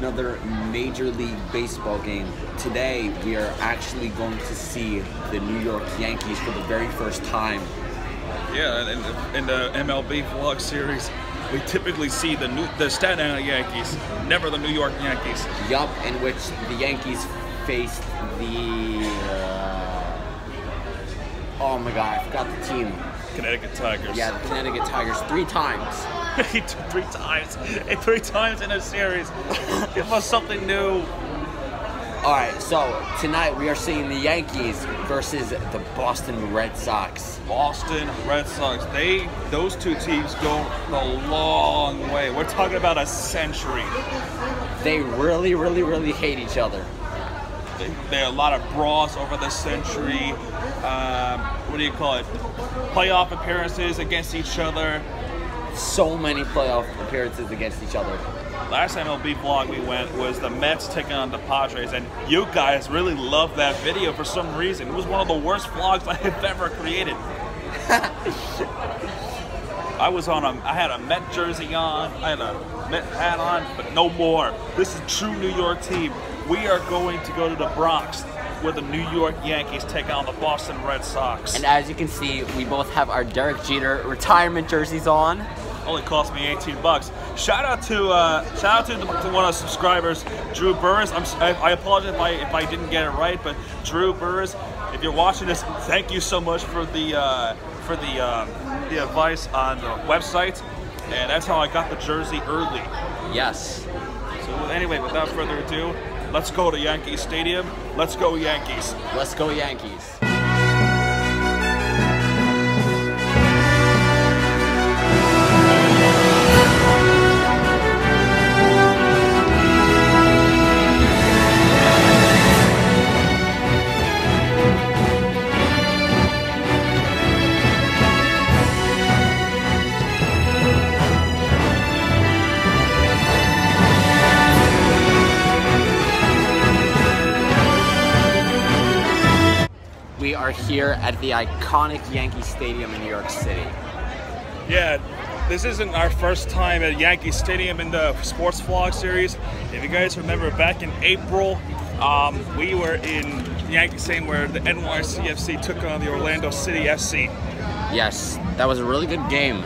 another Major League Baseball game. Today, we are actually going to see the New York Yankees for the very first time. Yeah, and in, in the MLB vlog series, we typically see the new, the Staten Island Yankees, never the New York Yankees. Yup, in which the Yankees faced the. Uh, oh my god, I forgot the team. Connecticut Tigers. Yeah, the Connecticut Tigers three times. three times. Three times in a series. Give us something new. All right, so tonight we are seeing the Yankees versus the Boston Red Sox. Boston Red Sox. They those two teams go a long way. We're talking about a century. They really, really, really hate each other. They, there are a lot of brawls over the century. Um, what do you call it? Playoff appearances against each other. So many playoff appearances against each other. Last MLB vlog we went was the Mets taking on the Padres, and you guys really loved that video for some reason. It was one of the worst vlogs I have ever created. I was on a, I had a Met jersey on, I had a Met hat on, but no more. This is true New York team. We are going to go to the Bronx where the New York Yankees take on the Boston Red Sox. And as you can see, we both have our Derek Jeter retirement jerseys on. Only cost me 18 bucks. Shout out to uh, shout out to, the, to one of the subscribers, Drew Burris. I'm, I, I apologize if I, if I didn't get it right, but Drew Burris, if you're watching this, thank you so much for the uh, for the uh, the advice on the website, and that's how I got the jersey early. Yes. So anyway, without further ado, let's go to Yankee Stadium. Let's go Yankees. Let's go Yankees. Are here at the iconic Yankee Stadium in New York City. Yeah, this isn't our first time at Yankee Stadium in the sports vlog series. If you guys remember back in April, um, we were in Yankee Stadium where the NYCFC took on the Orlando City FC. Yes, that was a really good game.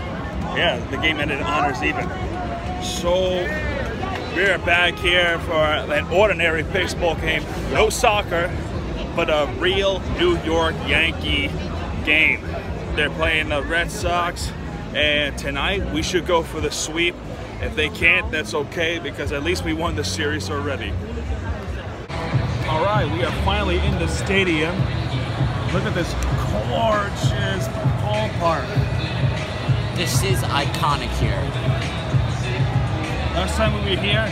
Yeah, the game ended in honors even. So we're back here for an ordinary baseball game. No soccer, but a real New York Yankee game. They're playing the Red Sox, and tonight we should go for the sweep. If they can't, that's okay because at least we won the series already. All right, we are finally in the stadium. Look at this gorgeous ballpark. This is iconic here. Last time we were here,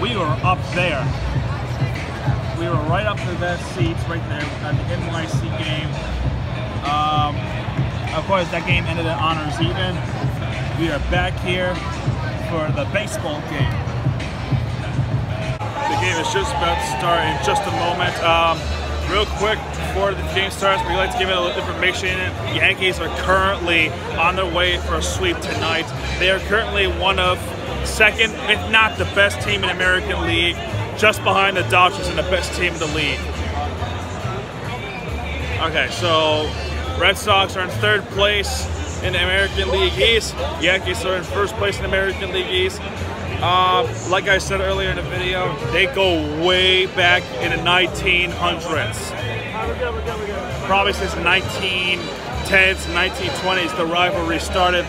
we were up there. We were right up to the best seats right there at the NYC game. Um, of course, that game ended in honors even. We are back here for the baseball game. The game is just about to start in just a moment. Um, real quick, before the game starts, we'd like to give you a little information. The Yankees are currently on their way for a sweep tonight. They are currently one of second, if not the best team in American League, just behind the Dodgers and the best team in the league. Okay, so Red Sox are in third place in the American League East. Yankees are in first place in the American League East. Uh, like I said earlier in the video, they go way back in the 1900s. Probably since the 1910s, 1920s, the rivalry started.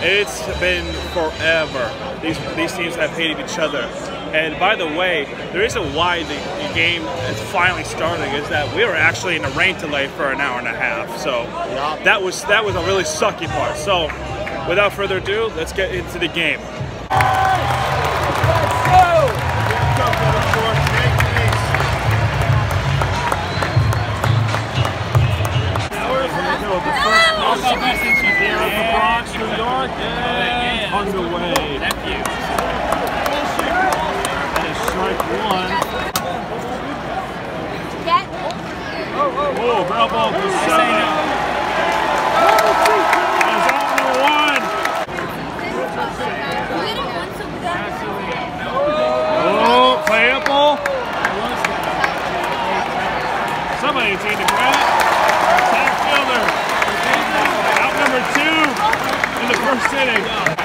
It's been forever. These these teams have hated each other. And by the way, the reason why the, the game is finally starting is that we were actually in a rain delay for an hour and a half. So that was that was a really sucky part. So without further ado, let's get into the game. New York and underway. Thank you one. Get. Oh, oh, Whoa, ground ball to seven. Somebody's eating the credit. Sam Fielder. Out number two in the first inning.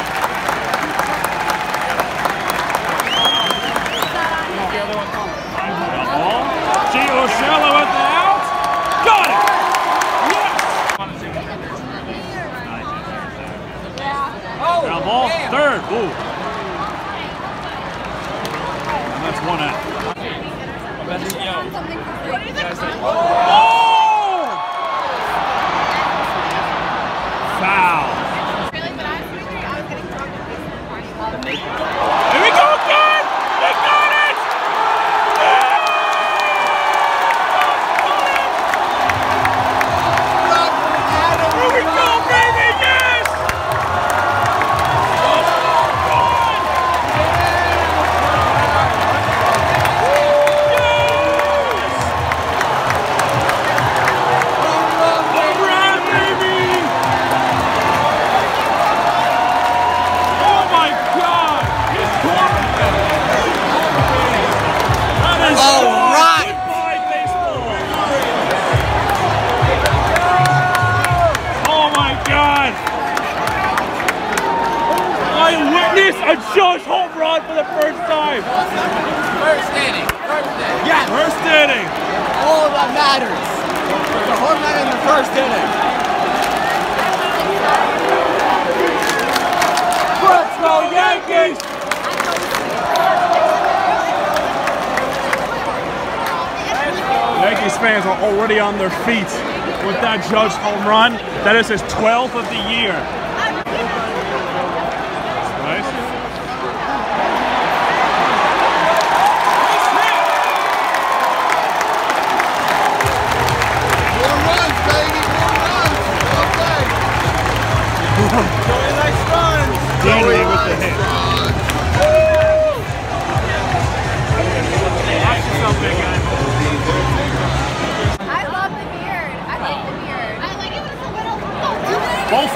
G. Urshela with the out. Got it! Yes! Ground ball. Third. Ooh. And that's one out. Oh! Already on their feet with that Judge home run. That is his 12th of the year.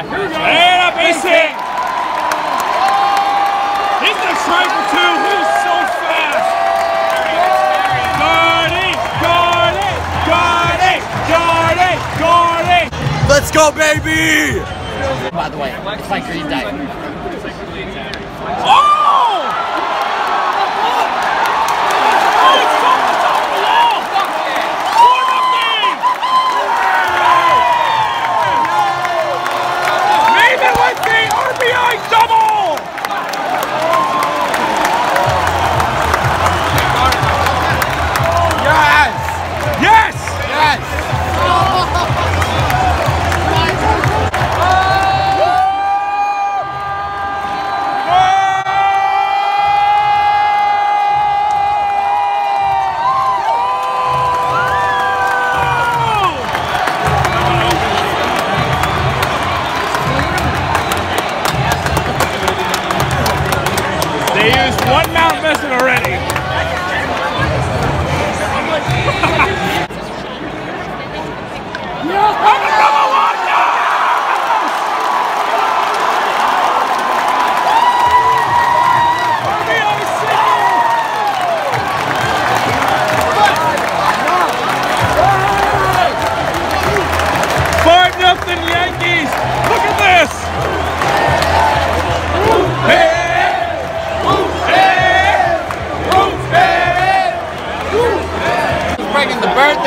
And a base hit! He's gonna try for two. He's so fast. Gardy, Gardy, Gardy, Gardy, Gardy. Let's go, baby. By the way, it's my green day.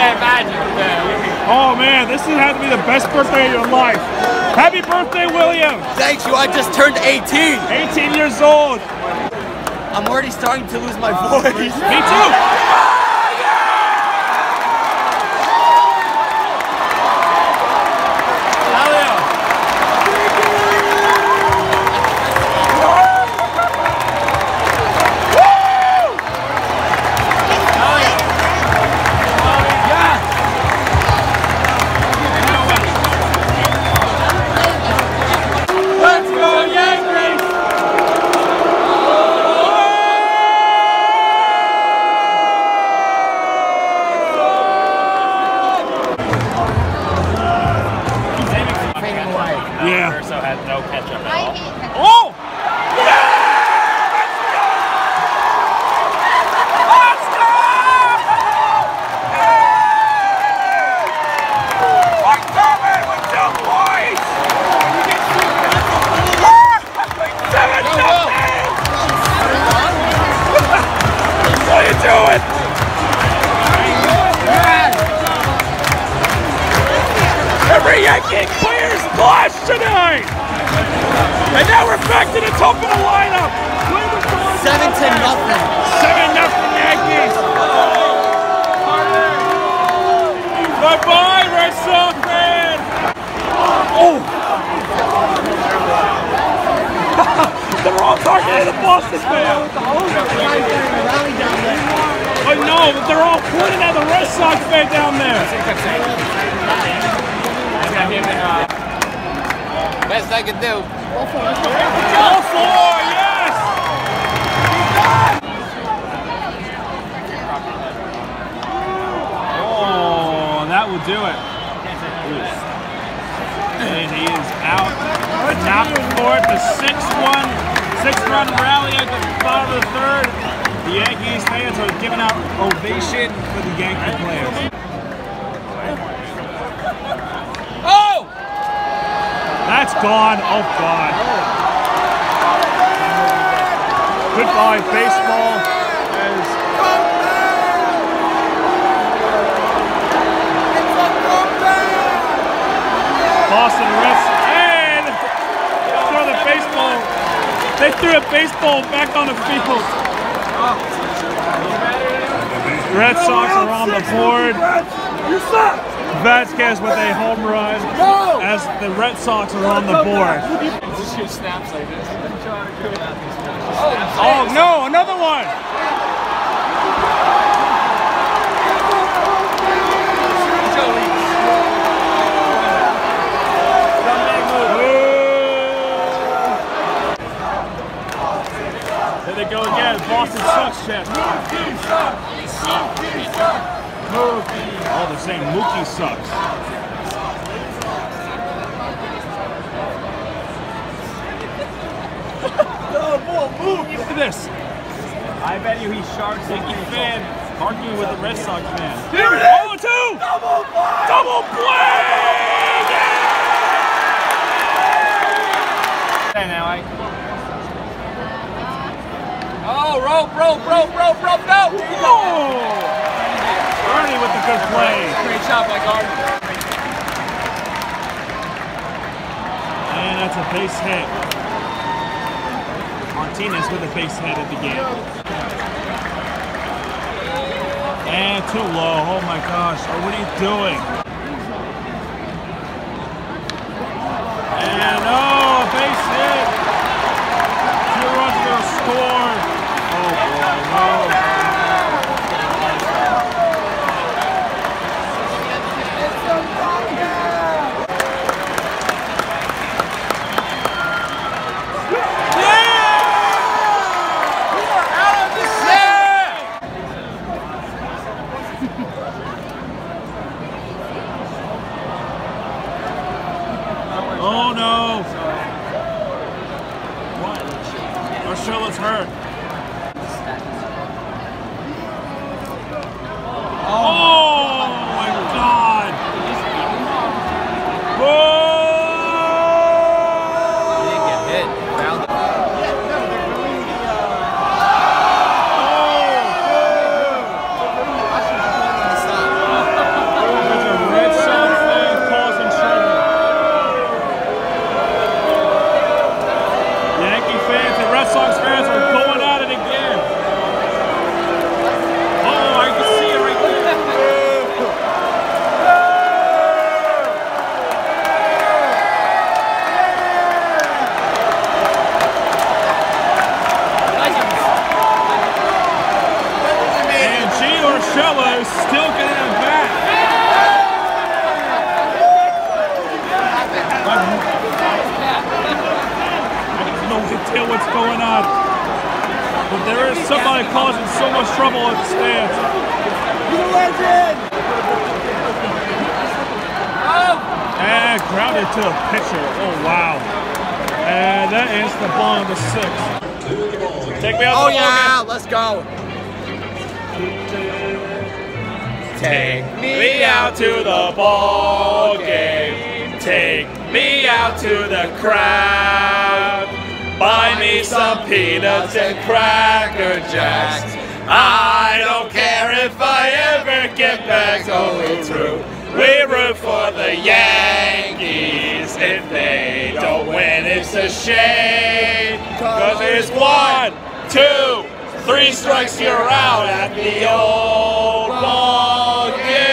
Bringing the birthday magic, man. Oh man, this has had to be the best birthday of your life. Happy birthday, William! Thank you. I just turned 18. 18 years old. I'm already starting to lose my voice. Me too. Bye bye, Red Sox fan! Oh! They're all targeting the Boston fan! Rally down there. I know, but they're all pointing at the Red Sox fan down there! Best I could do. All four, yes! Oh, that will do it. And he is out. Not before it. The 6-1, six-run rally at the bottom of the third. The Yankees fans are giving out ovation for the Yankee players. Oh! That's gone. Oh, God. Goodbye, baseball. Boston Reds and throw the baseball. They threw a baseball back on the field. Red Sox are on the board. Vázquez with a home run as the Red Sox are on the board. Oh no, another one! They go again. Boston sucks, Chef. Oh, they're saying Mookie sucks. Oh, Look at this. I bet you he sharks Yankee fan arguing with the Red Sox fan. Here it is! Oh, two! Double play! Double play! Hey, now I. Rope, rope, rope, rope, rope, no! Oh! Ernie with the good play. Great shot by Gardner. And that's a base hit. Martinez with a base hit at the game. And too low. Oh my gosh. Oh, what are you doing? Is causing so much trouble at the stands. You legend! Oh! And grounded to the pitcher. Oh, wow. And that is the ball of the sixth. Take me out Oh the ball yeah, let's go. Take me out to the ball game. Take me out to the crowd. Buy me some peanuts and cracker jacks. I don't care if I ever get back going through. We root for the Yankees. If they don't win, it's a shame. Cause it's one, two, three strikes, you're out at the old ball game.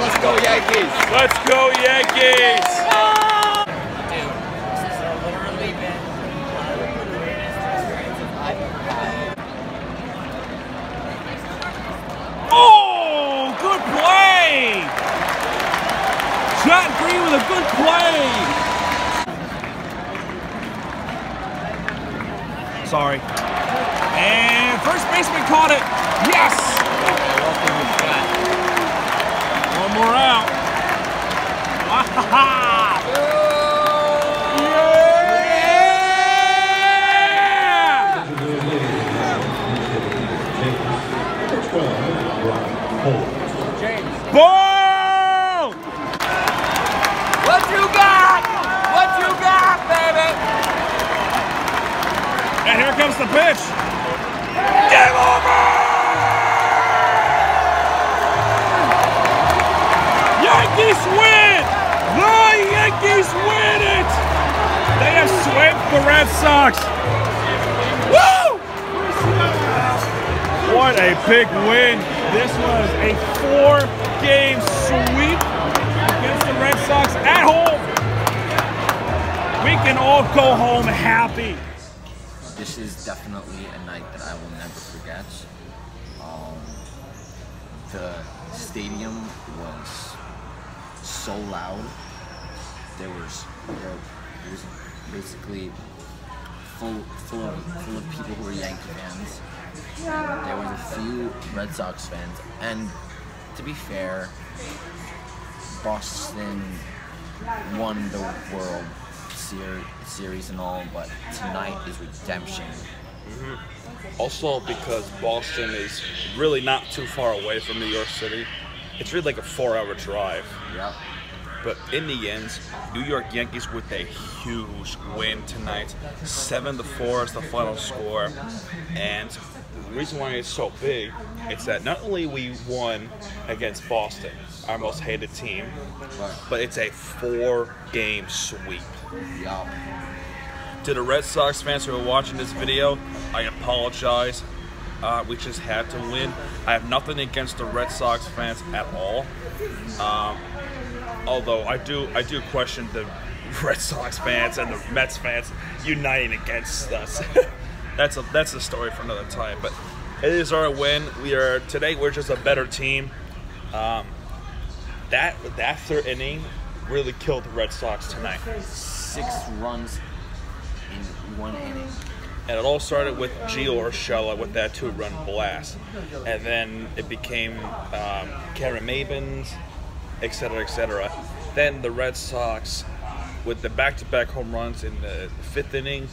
Let's go Yankees. Let's go, Yankees! Oh, good play! John Green with a good play. Sorry. And first baseman caught it. Yes! One more out. Yeah! Boom! What you got? What you got, baby? And here comes the pitch. Game over! Yankees win! The Yankees win it! They have swept the Red Sox. Woo! What a big win. This was a four-game sweep against the Red Sox at home. We can all go home happy. this is definitely a night that I will never forget. Um, the stadium was so loud. There was there was basically full full of full of people who were Yankee fans. There was a few Red Sox fans, and to be fair, Boston won the World Ser- Series and all, but tonight is redemption. Mm-hmm. Also, because Boston is really not too far away from New York City, it's really like a four-hour drive. Yep. But in the end, New York Yankees with a huge win tonight. Seven to four is the final score, and the reason why it's so big is that not only we won against Boston, our most hated team, but it's a four-game sweep. To the Red Sox fans who are watching this video, I apologize. Uh, we just had to win. I have nothing against the Red Sox fans at all. Um, although I do, I do question the Red Sox fans and the Mets fans uniting against us. that's a that's a story for another time. But it is our win. We are today. We're just a better team. Um, that that third inning really killed the Red Sox tonight. Six runs in one inning. And it all started with Gio Urshela with that two-run blast, and then it became um, Cameron Maybin's, et etc. Then the Red Sox with the back-to-back home runs in the fifth inning,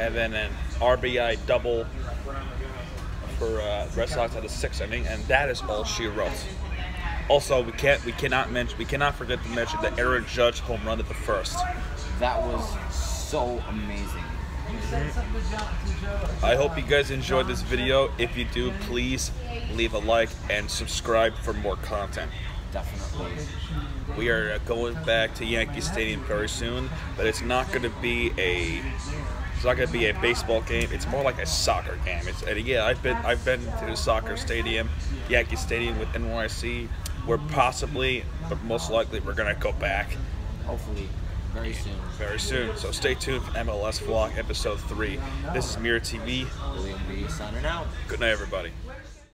and then an RBI double for uh, Red Sox at the sixth inning, and that is all she wrote. Also, we can't we cannot mention we cannot forget to mention the Aaron Judge home run at the first. That was so amazing. I hope you guys enjoyed this video. If you do, please leave a like and subscribe for more content. Definitely. We are going back to Yankee Stadium very soon, but it's not going to be a it's not going to be a baseball game. It's more like a soccer game. It's and yeah, I've been I've been to the soccer stadium, Yankee Stadium with NYC. We're possibly, but most likely, we're going to go back. Hopefully. Very soon. very soon. So stay tuned for MLS Vlog Episode 3. This is MeurerTV. William B. signing out. Good night, everybody.